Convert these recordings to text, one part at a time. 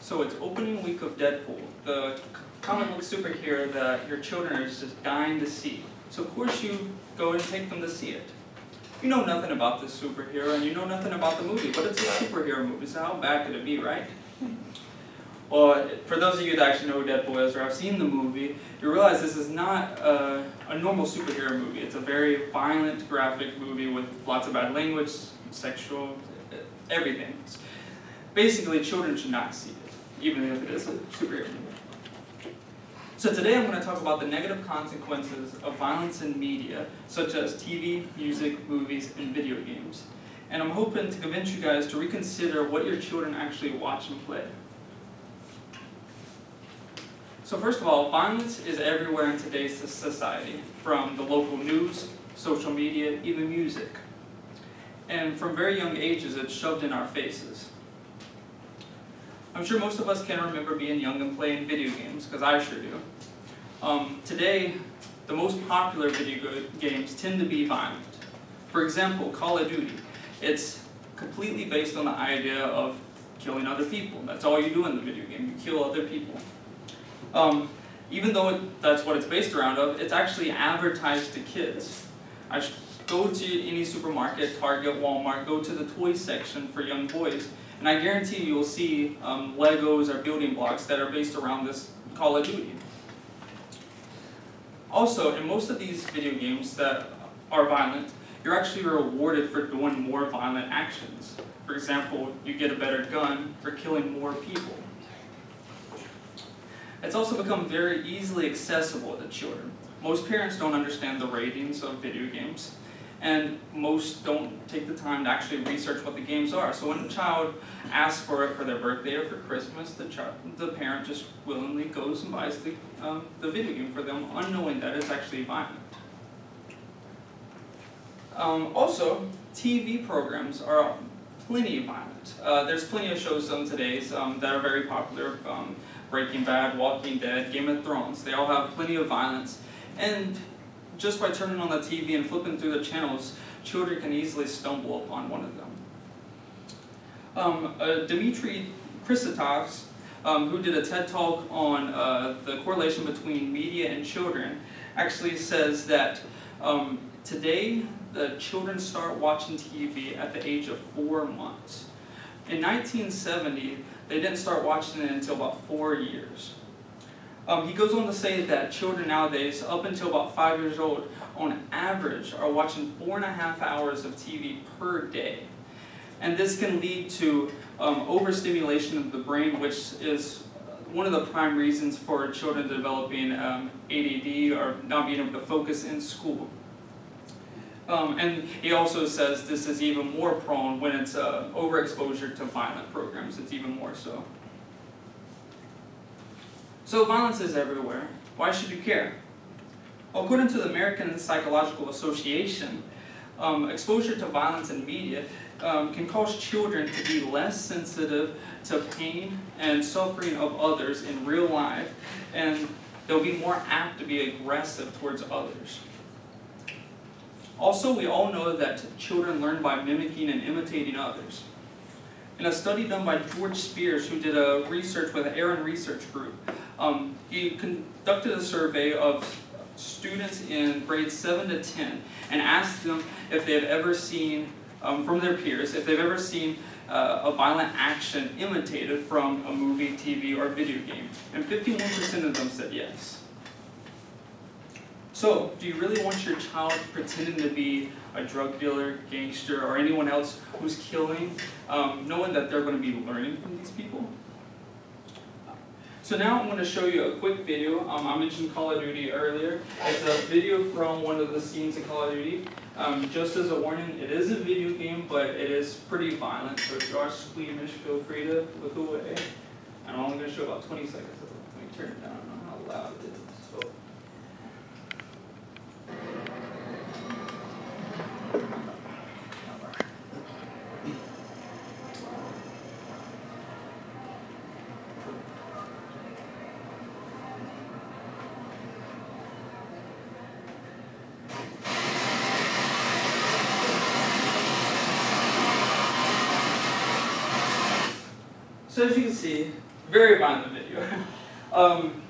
So it's opening week of Deadpool, the comic book superhero that your children are just dying to see. So of course you go and take them to see it. You know nothing about this superhero and you know nothing about the movie, but it's a superhero movie, so how bad could it be, right? Well, for those of you that actually know who Deadpool is or have seen the movie, you realize this is not a, a normal superhero movie. It's a very violent, graphic movie with lots of bad language, sexual, everything. Basically, children should not see it, even if it is a superhero movie. So today I'm going to talk about the negative consequences of violence in media, such as TV, music, movies, and video games. And I'm hoping to convince you guys to reconsider what your children actually watch and play. So first of all, violence is everywhere in today's society, from the local news, social media, even music. And from very young ages, it's shoved in our faces. I'm sure most of us can remember being young and playing video games, because I sure do. Um, today, the most popular video games tend to be violent. For example, Call of Duty. It's completely based on the idea of killing other people. That's all you do in the video game, you kill other people. Um, even though it, that's what it's based around of, it's actually advertised to kids. I go to any supermarket, Target, Walmart, go to the toy section for young boys, and I guarantee you will see um, Legos or building blocks that are based around this Call of Duty. Also, in most of these video games that are violent, you're actually rewarded for doing more violent actions. For example, you get a better gun for killing more people. It's also become very easily accessible to children. Most parents don't understand the ratings of video games, and most don't take the time to actually research what the games are. So when a child asks for it for their birthday or for Christmas, the, child, the parent just willingly goes and buys the, um, the video game for them, unknowing that it's actually violent. Um, also, TV programs are plenty violent. Uh, there's plenty of shows on today's um, that are very popular. Um, Breaking Bad, Walking Dead, Game of Thrones. They all have plenty of violence. And just by turning on the TV and flipping through the channels, children can easily stumble upon one of them. Um, uh, Dimitri Christakis, um, who did a TED Talk on uh, the correlation between media and children, actually says that um, today the children start watching TV at the age of four months. In 1970, they didn't start watching it until about four years. Um, he goes on to say that children nowadays, up until about five years old, on average are watching four and a half hours of TV per day. And this can lead to um, overstimulation of the brain, which is one of the prime reasons for children developing um, ADD or not being able to focus in school. Um, and he also says this is even more prone when it's uh, overexposure to violent programs. It's even more so. So violence is everywhere. Why should you care? According to the American Psychological Association, um, exposure to violence in media um, can cause children to be less sensitive to pain and suffering of others in real life, and they'll be more apt to be aggressive towards others. Also, we all know that children learn by mimicking and imitating others. In a study done by George Spears, who did a research with the Aaron Research Group, um, he conducted a survey of students in grades 7 to 10 and asked them if they have ever seen, um, from their peers, if they've ever seen uh, a violent action imitated from a movie, TV, or video game. And 51% of them said yes. So, do you really want your child pretending to be a drug dealer, gangster, or anyone else who's killing, um, knowing that they're going to be learning from these people? So now I'm going to show you a quick video. Um, I mentioned Call of Duty earlier. It's a video from one of the scenes in Call of Duty. Um, just as a warning, it is a video game, but it is pretty violent. So if you are squeamish, feel free to look away. And I'm only going to show about 20 seconds of it. Let me turn it down. I don't know how loud it is. So. So as you can see, very violent video. um,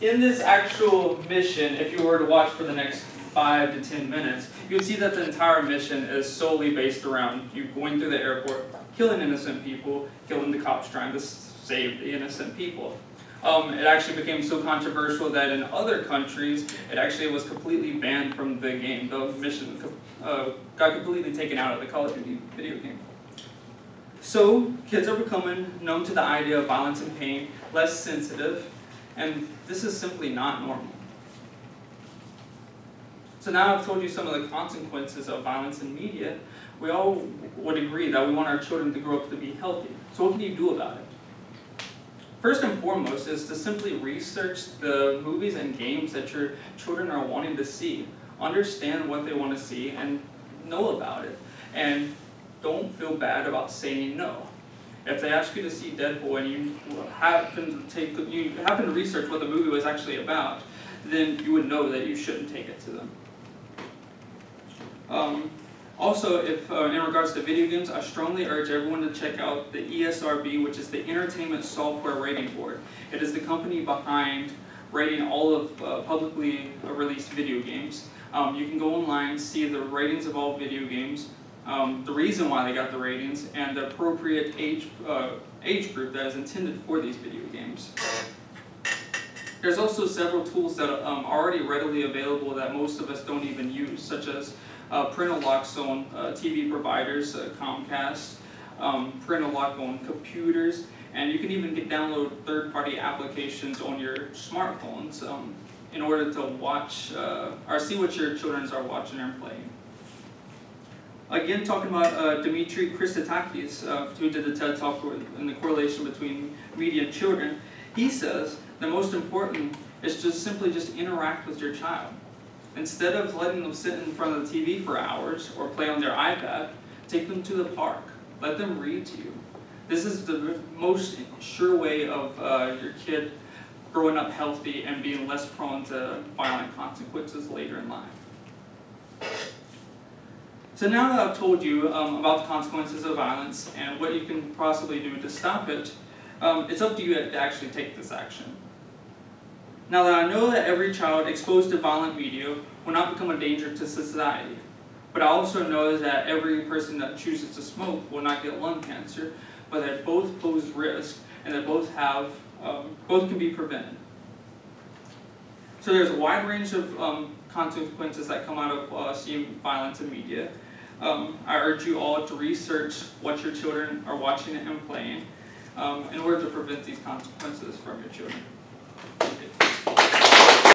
in this actual mission, if you were to watch for the next five to ten minutes, you would see that the entire mission is solely based around you going through the airport, killing innocent people, killing the cops trying to save the innocent people. Um, it actually became so controversial that in other countries, it actually was completely banned from the game. The mission uh, got completely taken out of the Call of Duty video game. So, kids are becoming numb to the idea of violence and pain, less sensitive, and this is simply not normal. So now I've told you some of the consequences of violence in media. We all would agree that we want our children to grow up to be healthy. So what can you do about it? First and foremost is to simply research the movies and games that your children are wanting to see. Understand what they want to see and know about it. And don't feel bad about saying no. If they ask you to see Deadpool and you happen to take you happen to research what the movie was actually about, then you would know that you shouldn't take it to them. Um, also, if uh, in regards to video games, I strongly urge everyone to check out the ESRB, which is the Entertainment Software Rating Board. It is the company behind rating all of uh, publicly released video games. Um, you can go online, see the ratings of all video games, um, the reason why they got the ratings, and the appropriate age, uh, age group that is intended for these video games. There's also several tools that are um, already readily available that most of us don't even use, such as uh, lock on uh, TV providers, uh, Comcast, um, on computers, and you can even get download third-party applications on your smartphones um, in order to watch uh, or see what your children are watching and playing. Again, talking about uh, Dimitri Christakis, uh, who did the TED Talk and the correlation between media and children, he says the most important is just simply just interact with your child. Instead of letting them sit in front of the TV for hours or play on their iPad, take them to the park. Let them read to you. This is the most sure way of uh, your kid growing up healthy and being less prone to violent consequences later in life. So now that I've told you um, about the consequences of violence and what you can possibly do to stop it, um, it's up to you to actually take this action. Now that I know that every child exposed to violent media will not become a danger to society, but I also know that every person that chooses to smoke will not get lung cancer, but that both pose risk and that both have, um, both can be prevented. So there's a wide range of um, consequences that come out of uh, seeing violence in media. Um, I urge you all to research what your children are watching and playing um, in order to prevent these consequences from your children.